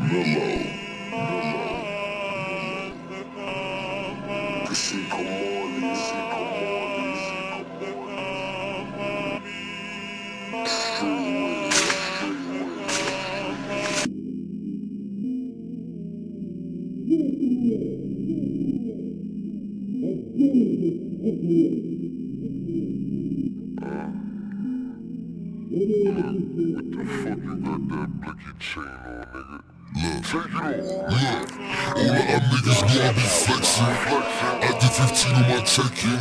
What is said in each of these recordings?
mellow. Cinco mole, cinco mole, cinco mole. Freeway, freeway. Look, look, all of our niggas know I be flexing. I did 15 on my check-in.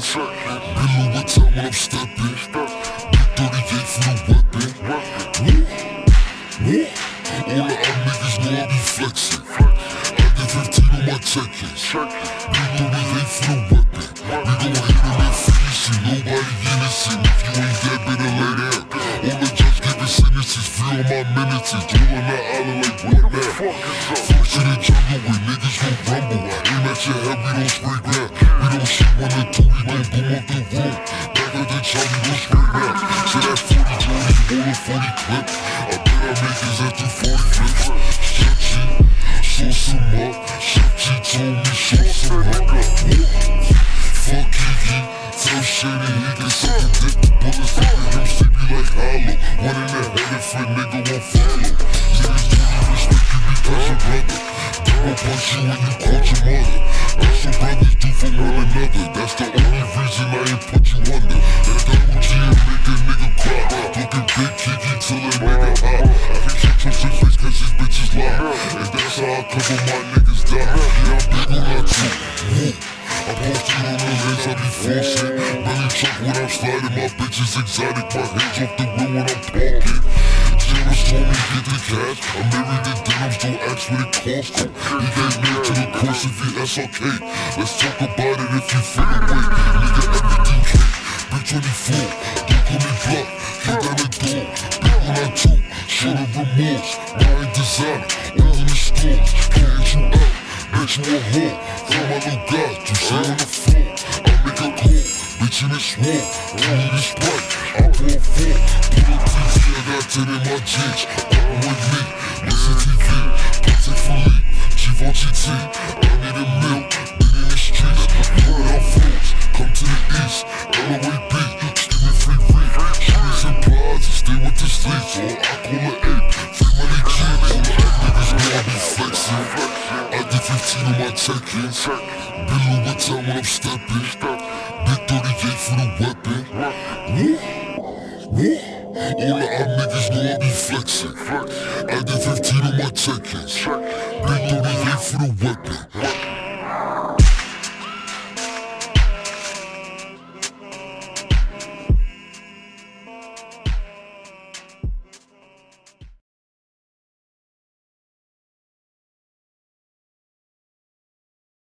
Been Louis time when I'm stepping. Big 38 for the weapon. Woo, woo. All of our niggas know I be flexing. I did 15 on my check-in. Big 38 for the weapon. On my minutes. Drilling that island like what now? Fuck to the jungle where niggas gon' rumble. Aim at your head, we don't spray ground. We don't shoot one or two, we gon' boom up the room. Back at the chop, we spray now. Say that 40 Jordan, roll a 40 clip. I bet I make this at 240 flips. Chef G, sauce him up. Chef G told me sauce him up. Fuck Kiki, tell Shady he can suck a dick. Bullets in him, be like hollow. One in the head if a nigga won't follow. Niggas really respect you because your brother. Double punch you when you caught your mother. That's what brothers do for one another. That's the only reason I ain't put you under. That double G and make a nigga cry. Talking big Kiki till a nigga hot. I can catch your six face cause these bitches lie. And that's how I cover my niggas I be forcing. Belly truck when I'm sliding, my bitch is exotic. My hands off the wheel when I'm talking. James told me get the cash. I'm married to denims, don't ask what it cost him. He gave me to the course if he SRK. Let's talk about it if you feel away. Nigga, everything cake. Big 24, don't call me bluff. Hit down the door. Big one on two, short of remorse. Buying designer, all in the stores. Can't you out? Bitch, you a whore. Bitch in the swamp. Give me the sprite, I pour a four. Put up TV, I got 10 in my jeans. Up with me, listen TV. For me, Givenchy T. I need a meal, been in the streets. Put out floors, come to the east. LOAB, screaming free free. Shooters and plaza, stay with the sleeps. Or I call it eight. Free money kids, all the niggas know I be flexing. I did 15 on my check-in. Been Louis time when I'm stepping. Big 38 for the weapon. Woo, woo. All of our niggas know I be flexing. I did 15 on my check-ins. Big 38 for the weapon.